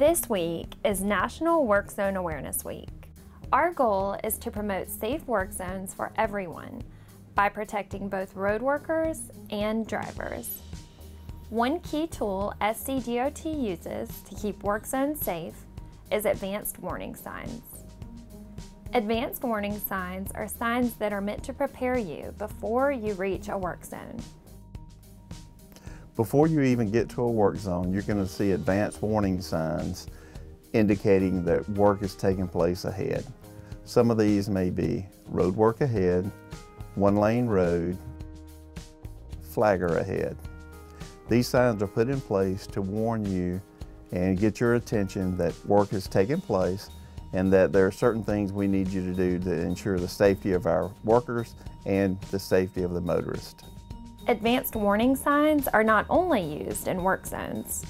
This week is National Work Zone Awareness Week. Our goal is to promote safe work zones for everyone by protecting both road workers and drivers. One key tool SCDOT uses to keep work zones safe is advanced warning signs. Advanced warning signs are signs that are meant to prepare you before you reach a work zone. Before you even get to a work zone, you're going to see advanced warning signs indicating that work is taking place ahead. Some of these may be road work ahead, one lane road, flagger ahead. These signs are put in place to warn you and get your attention that work is taking place and that there are certain things we need you to do to ensure the safety of our workers and the safety of the motorist. Advanced warning signs are not only used in work zones.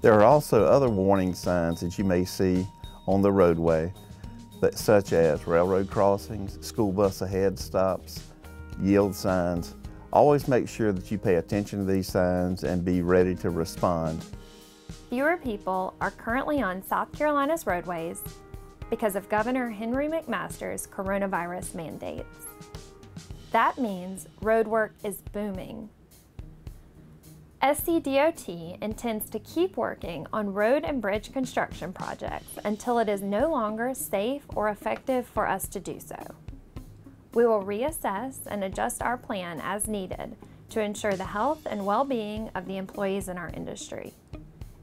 There are also other warning signs that you may see on the roadway, that, such as railroad crossings, school bus ahead stops, yield signs. Always make sure that you pay attention to these signs and be ready to respond. Fewer people are currently on South Carolina's roadways because of Governor Henry McMaster's coronavirus mandates. That means road work is booming. SCDOT intends to keep working on road and bridge construction projects until it is no longer safe or effective for us to do so. We will reassess and adjust our plan as needed to ensure the health and well-being of the employees in our industry.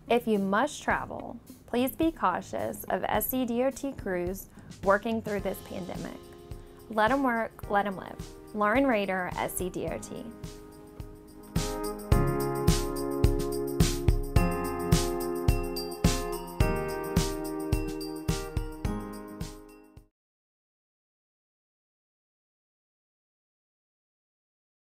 If you must travel, please be cautious of SCDOT crews working through this pandemic. Let them work, let them live. Lauren Roeder, SCDOT.